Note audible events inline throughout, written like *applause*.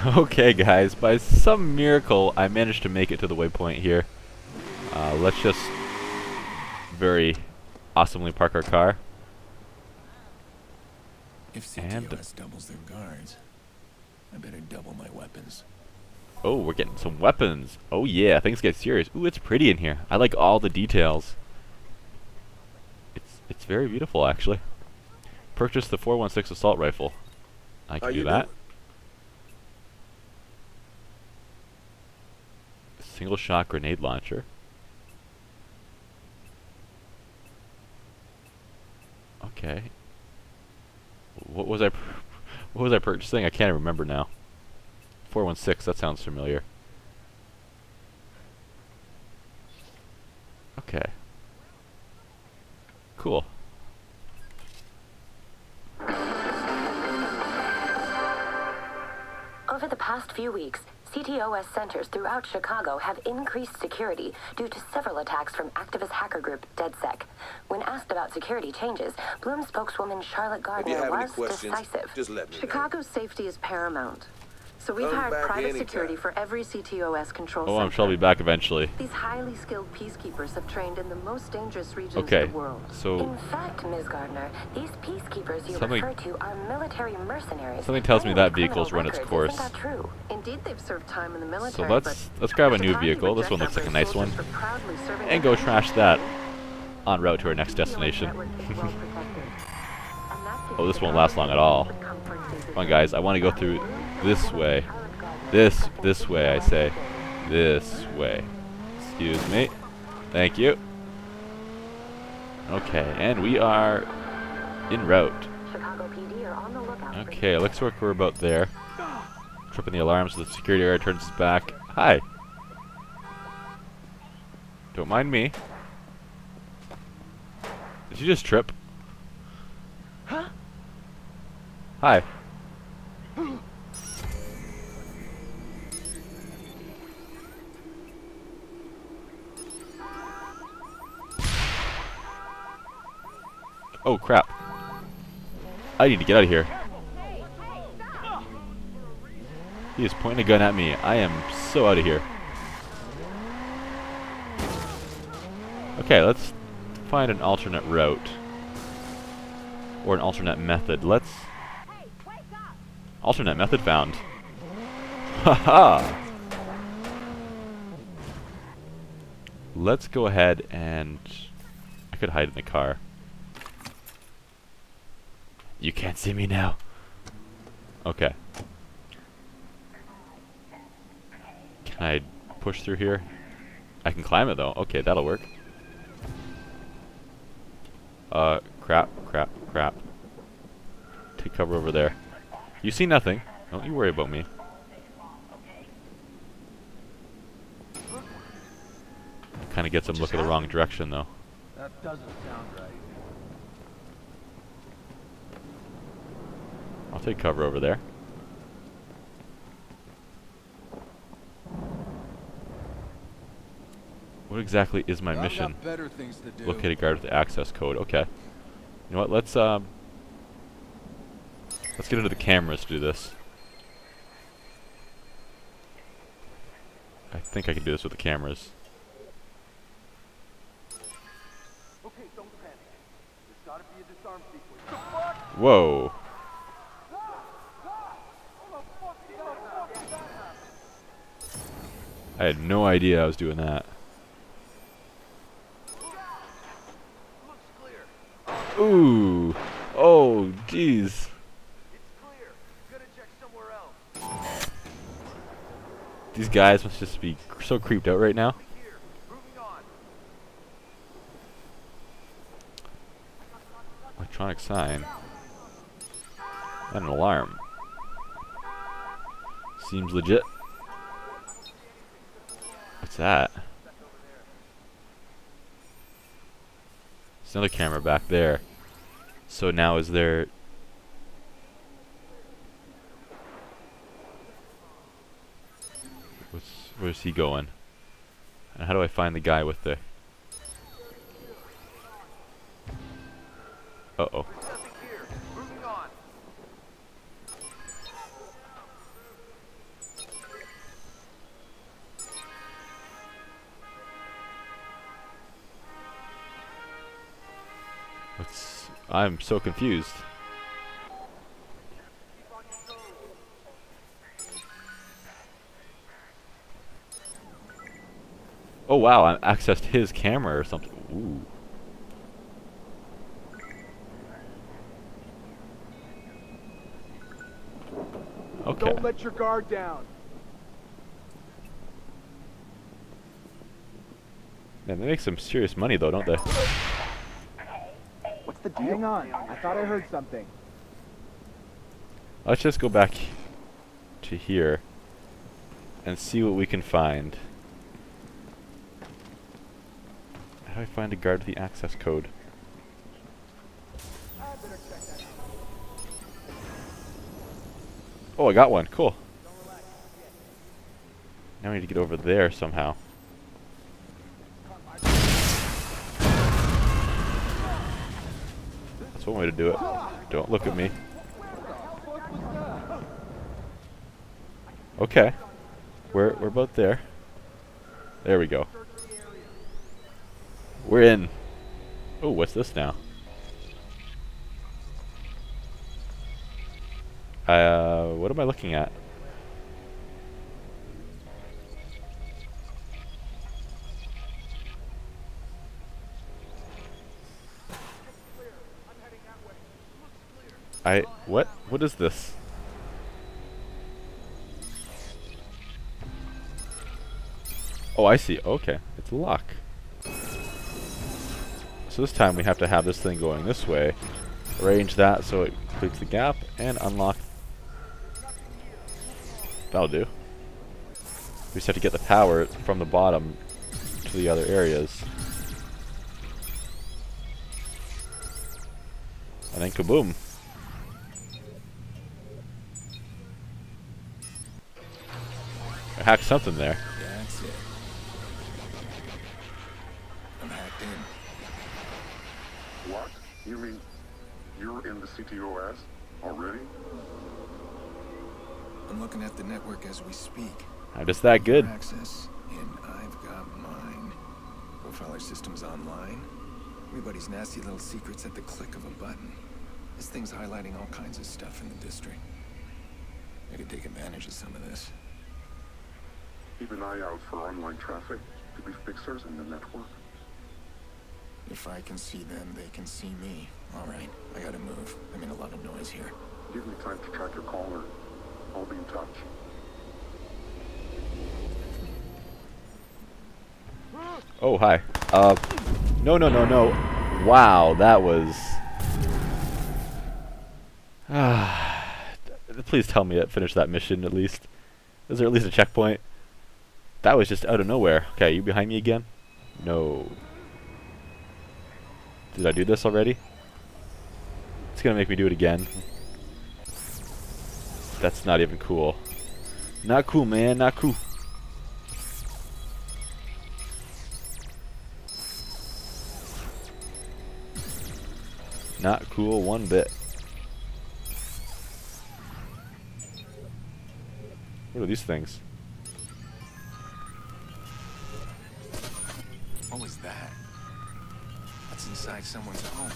*laughs* Okay, guys, by some miracle, I managed to make it to the waypoint here. Uh, let's just very awesomely park our car. If And CTOS doubles their guards, I better double my weapons. Oh, we're getting some weapons. Oh yeah, things get serious. Ooh, it's pretty in here. I like all the details. It's it's very beautiful, actually. Purchase the 416 assault rifle. I can How do that. doing? Single shot grenade launcher. Okay. What was I? What was I purchasing? I can't remember now. 416. That sounds familiar. Okay. Cool. Over the past few weeks, CTOS centers throughout Chicago have increased security due to several attacks from activist hacker group DedSec. When asked about security changes, Blume spokeswoman Charlotte Gardner was decisive. just let me know. Chicago's safety is paramount. So we've Come hired private anytime. security for every CTOS control Oh, center. I'm sure I'll be back eventually. These highly skilled peacekeepers have trained in the most dangerous regions Okay. of the world. So In fact, Ms. Gardner, these peacekeepers you Something- refer to are military mercenaries. Something tells me that vehicle's run its course. Isn't that true? Indeed, they've served time in the military. So let's let's grab a new vehicle. This one looks like a nice one. soldiers for proudly serving And go trash that en route to our next destination. *laughs* Oh, this won't last long at all. Come on, guys. I want to go through this way. This, this way, I say. This way. Excuse me. Thank you. Okay, and we are en route. Chicago PD are on the lookout for Okay, looks like we're about there. Tripping the alarm so the security guard turns his back. Hi. Don't mind me. Did you just trip? Huh? Hi. Oh crap. I need to get out of here. He is pointing a gun at me. I am so out of here. Okay, let's find an alternate route. Or an alternate method. Let's... Alternate method found. *laughs* Haha! Let's go ahead and... I could hide in the car. You can't see me now. Okay. Can I push through here? I can climb it though. Okay, that'll work. Uh, crap, crap, crap. Take cover over there. You see nothing. Don't you worry about me. Kind of gets him looking the wrong direction though. That doesn't sound right. I'll take cover over there. What exactly is my mission? better things to do. Locate a guard with the access code. Okay. You know what? Let's um. Let's get into the cameras to do this. I think I can do this with the cameras. Okay, don't panic. There's gotta be a disarm sequence. The fuck? Whoa. I had no idea I was doing that. Ooh. Oh, jeez. These guys must just be so creeped out right now. Electronic sign. And an alarm. Seems legit. What's that? There's another camera back there. So now is there... What's, where's he going? And how do I find the guy with the... Uh-oh. I'm so confused. Oh wow, I accessed his camera or something. Ooh. Okay. Don't let your guard down. Man, they make some serious money though, don't they? The deal? Hang on. I thought I heard something. Let's just go back to here and see what we can find. How do I find a guard the access code? Oh, I got one. Cool. Now we need to get over there somehow. That's one way to do it. Don't look at me. Okay. We're we're about there. There we go. We're in. Oh, what's this now? Uh, what am I looking at? I what? What is this? Oh, I see. Okay, it's lock. So this time we have to have this thing going this way. Arrange that so it completes the gap and unlock. That'll do. We just have to get the power from the bottom to the other areas. And then kaboom. I hacked something there. That's it. I'm hacked in. What? You mean you're in the CTOS already? I'm looking at the network as we speak. I'm just that good. Access, and I've got mine. Profiler system's online. Everybody's nasty little secrets at the click of a button. This thing's highlighting all kinds of stuff in the district. I could take advantage of some of this. Keep an eye out for online traffic to be fixers in the network. If I can see them, they can see me. All right, I gotta move. I'm in a lot of noise here. Give me time to track your caller. I'll be in touch. Oh, hi. Uh, no, no, no, no. Wow, that was... *sighs* Please tell me it finished that mission at least. Is there at least a checkpoint? That was just out of nowhere. Okay, you behind me again? No. Did I do this already? It's gonna make me do it again. That's not even cool. Not cool, man. Not cool. Not cool one bit. What are these things? What was that? That's inside someone's home.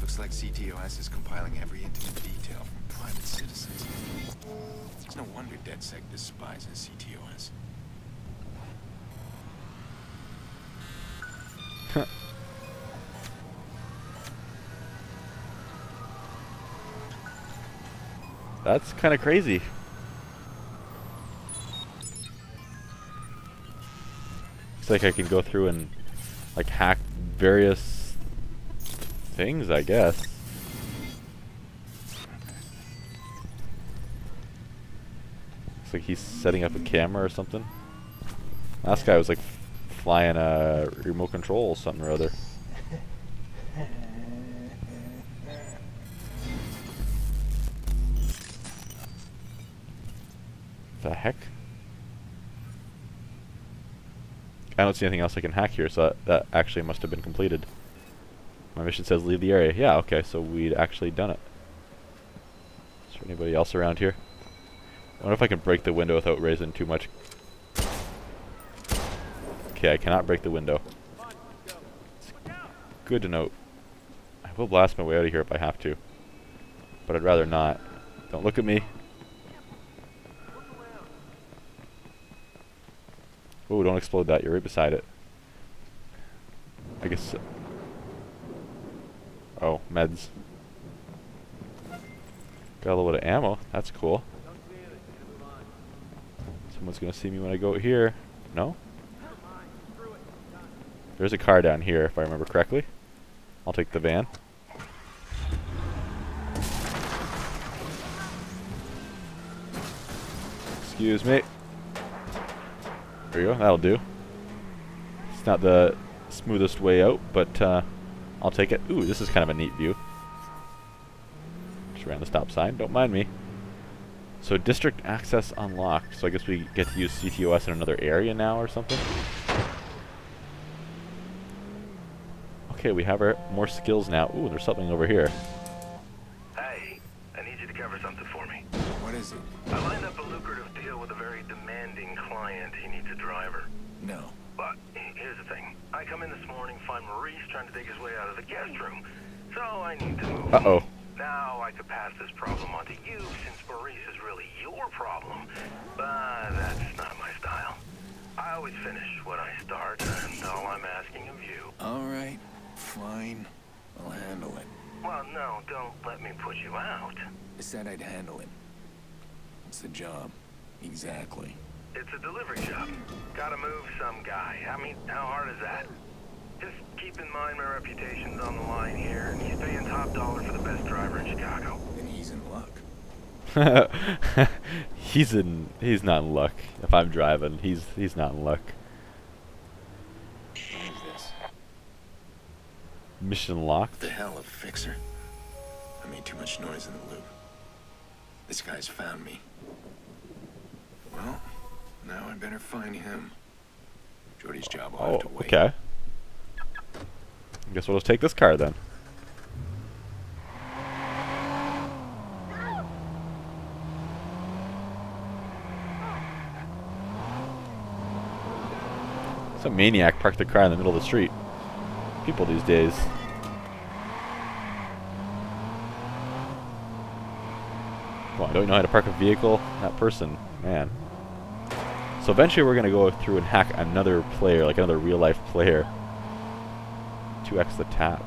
Looks like CTOS is compiling every intimate detail from private citizens. It's no wonder DedSec despises CTOS. That's kind of crazy. Like I can go through and like hack various things, I guess. Looks like he's setting up a camera or something. Last guy was like flying a remote control or something or other. Don't see anything else I can hack here, so that, that actually must have been completed. My mission says leave the area. Yeah, okay, so we'd actually done it. Is there anybody else around here? I wonder if I can break the window without raising too much. Okay, I cannot break the window. It's good to note. I I will blast my way out of here if I have to. But I'd rather not. Don't look at me. Oh, don't explode that. You're right beside it. I guess... Uh, oh, meds. Got a little bit of ammo. That's cool. Someone's gonna see me when I go here. No? There's a car down here, if I remember correctly. I'll take the van. Excuse me. There you go, that'll do. It's not the smoothest way out, but uh, I'll take it. Ooh, this is kind of a neat view. Just ran the stop sign, don't mind me. So district access unlocked, so I guess we get to use CTOS in another area now or something? Okay, we have our more skills now. Ooh, there's something over here. Hey, I need you to cover something for me. What is it? I lined up a lucrative deal with a very demanding client. He needs a driver. No. But here's the thing. I come in this morning, find Maurice trying to dig his way out of the guest room. So I need to move. Uh-oh. Now I could pass this problem on to you since Maurice is really your problem. But that's not my style. I always finish what I start, and all I'm asking of you. All right. Fine. I'll handle it. Well, no, don't let me put you out. I said I'd handle it. It's the job. Exactly. It's a delivery job. Gotta move some guy. I mean, how hard is that? Just keep in mind my reputation's on the line here, and he's paying top dollar for the best driver in Chicago. Then he's in luck. *laughs* he's in he's not in luck. If I'm driving, he's he's not in luck. What is this? Mission locked. The hell of a fixer. I made too much noise in the loop. This guy's found me. Well, now I better find him. Jordi's job will Oh, have to oh, wait. okay. I guess we'll just take this car then. Some maniac parked the car in the middle of the street. People these days. Come on, don't know how to park a vehicle? That person, man. So eventually we're gonna go through and hack another player, like another real life player. 2x the tap.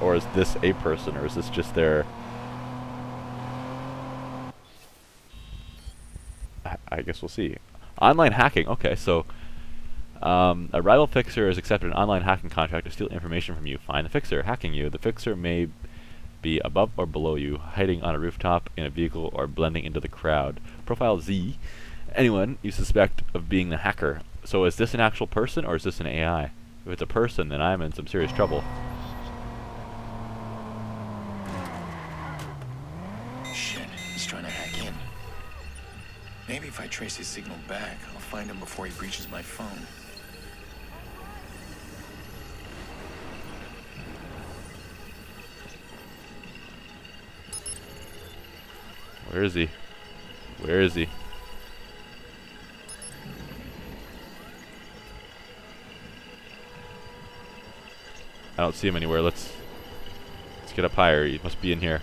Or is this a person, or is this just their... I, guess we'll see. Online hacking, okay, so... Um, a rival fixer has accepted an online hacking contract to steal information from you. Find the fixer hacking you. The fixer may be above or below you, hiding on a rooftop, in a vehicle, or blending into the crowd. Profile Z. Anyone you suspect of being the hacker. So is this an actual person or is this an AI? If it's a person, then I'm in some serious trouble. Shit, he's trying to hack in. Maybe if I trace his signal back, I'll find him before he breaches my phone. Where is he? Where is he? I don't see him anywhere. Let's let's get up higher. He must be in here.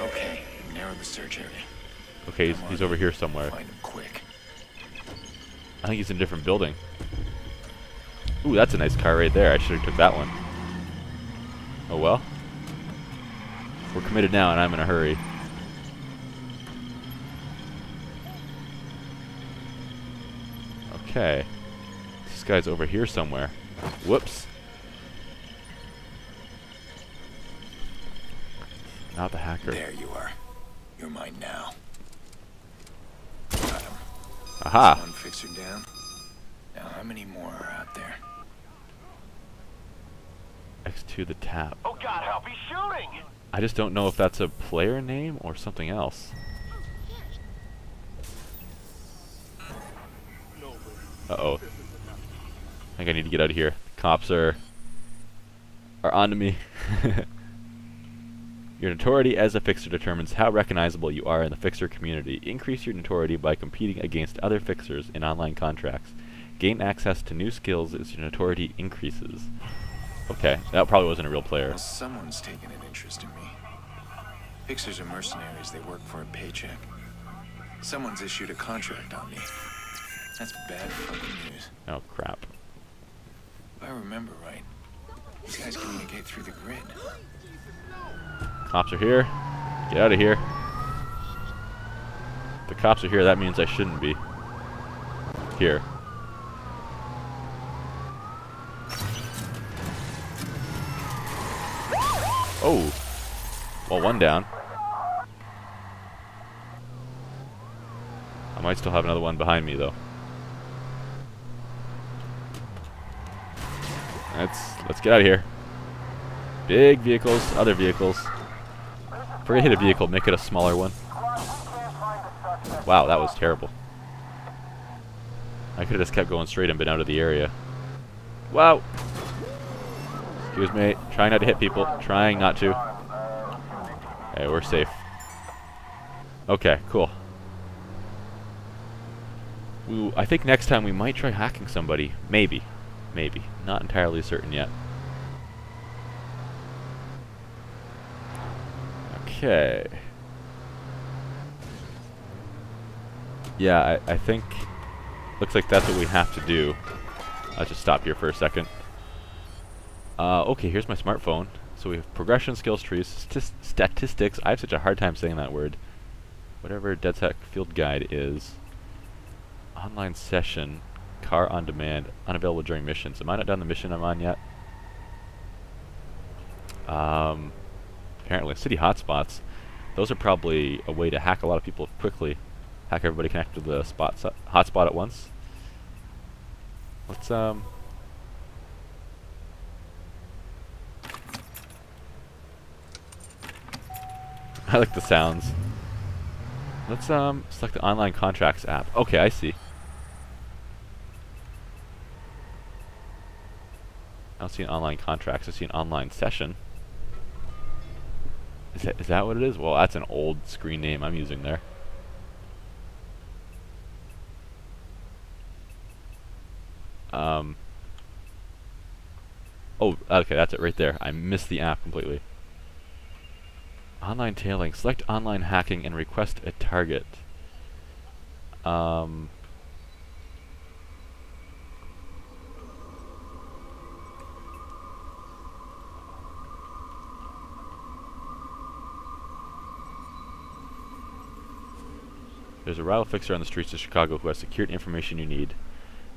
Okay, narrow the search area. Okay, he's, he's over here somewhere. Find him quick. I think he's in a different building. Ooh, that's a nice car right there. I should have took that one. Oh well. We're committed now, and I'm in a hurry. Okay. This guy's over here somewhere. Whoops. Not the hacker. There you are. You're mine now. Got him. Aha! One fixer down. Now how many more are out there? X2 the tap. Oh God, help! He's shooting! I just don't know if that's a player name or something else. Uh-oh. I think I need to get out of here. The cops are are onto me. *laughs* your notoriety as a fixer determines how recognizable you are in the fixer community. Increase your notoriety by competing against other fixers in online contracts. Gain access to new skills as your notoriety increases. Okay, that probably wasn't a real player. Well, someone's taken an interest in me. Fixers are mercenaries. They work for a paycheck. Someone's issued a contract on me. That's bad fucking news. Oh crap. If I remember right, these guys communicate through the grid. Cops are here. Get out of here. If the cops are here, that means I shouldn't be. Here. Oh. Well, one down. I might still have another one behind me, though. Let's let's get out of here. Big vehicles, other vehicles. If we're gonna hit a vehicle, make it a smaller one. Wow, that was terrible. I could have just kept going straight and been out of the area. Wow. Excuse me. Trying not to hit people. Trying not to. Hey, we're safe. Okay, cool. I think next time we might try hacking somebody. Maybe. Maybe. Not entirely certain yet. Okay. Yeah, I, I think... Looks like that's what we have to do. I'll just stop here for a second. Uh, okay, here's my smartphone. So we have progression, skills trees, st statistics. I have such a hard time saying that word. Whatever DedSec field guide is. Online session, car on demand, unavailable during missions. Am I not done the mission I'm on yet? Um, apparently, city hotspots. Those are probably a way to hack a lot of people quickly. Hack everybody connected to the spot hotspot at once. Let's um. I like the sounds. Let's um select the online contracts app. Okay, I see. I don't see an online contracts. I see an online session. Is that is that what it is? Well, that's an old screen name I'm using there. Um. Oh, okay, that's it right there. I missed the app completely. Online tailing. Select online hacking and request a target. Um. There's a rival fixer on the streets of Chicago who has secured information you need.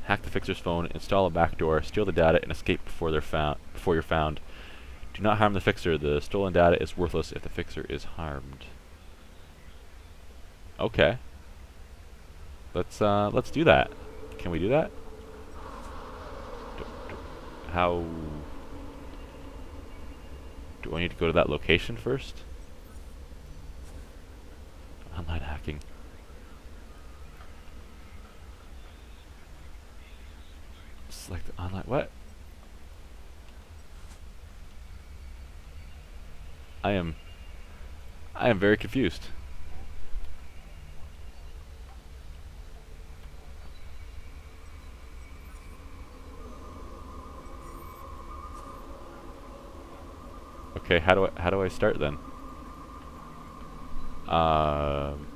Hack the fixer's phone, install a backdoor, steal the data, and escape before they're found. Before you're found. Do not harm the fixer. The stolen data is worthless if the fixer is harmed. Okay. Let's uh, let's do that. Can we do that? How? Do I need to go to that location first? Online hacking. Select the online. What? I am. I am very confused. Okay, how do I how do I start then? Um.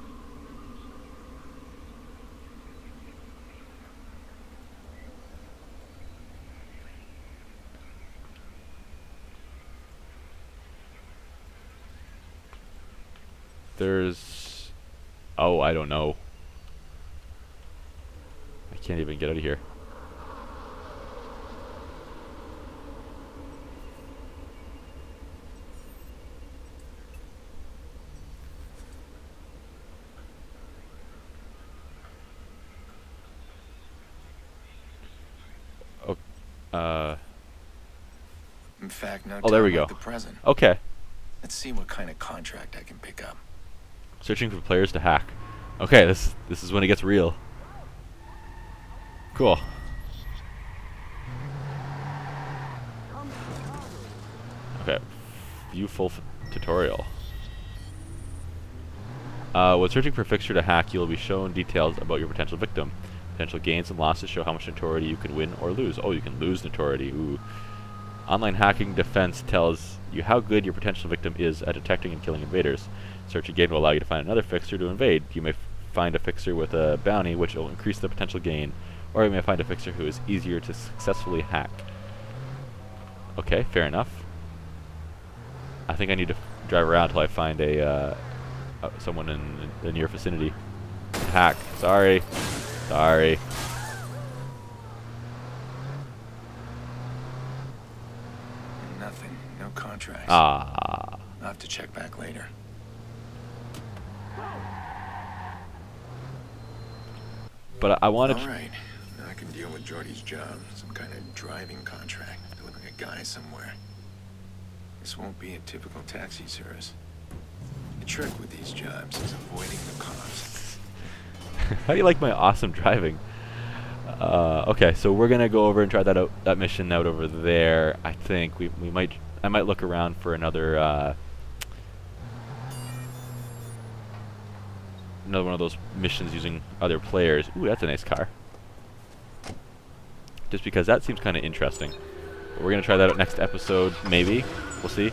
There's... Oh, I don't know. I can't even get out of here. Oh, uh... In fact, no Oh, there we like go. The present. Okay. Let's see what kind of contract I can pick up. Searching for players to hack. Okay, this this is when it gets real. Cool. Okay. View full tutorial. Uh, when searching for a fixture to hack, you'll be shown details about your potential victim. Potential gains and losses show how much notoriety you can win or lose. Oh, you can lose notoriety. Ooh. Online hacking defense tells you how good your potential victim is at detecting and killing invaders. Search again will allow you to find another fixer to invade. You may find a fixer with a bounty, which will increase the potential gain, or you may find a fixer who is easier to successfully hack. Okay, fair enough. I think I need to drive around until I find a uh, uh, someone in the near vicinity. Hack. Sorry. Sorry. Nothing. No contracts. Ah. I'll have to check back later. But I, I wanted. All right. Now I can deal with Jordi's job. Some kind of driving contract. Delivering a guy somewhere. This won't be a typical taxi service. The trick with these jobs is avoiding the cops. *laughs* How do you like my awesome driving? Uh, okay, so we're gonna go over and try that out, that mission out over there. I think we we might I might look around for another uh, another one of those missions using other players. Ooh, that's a nice car. Just because that seems kind of interesting. But we're gonna try that out next episode, maybe. We'll see.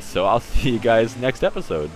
So I'll *laughs* see you guys next episode.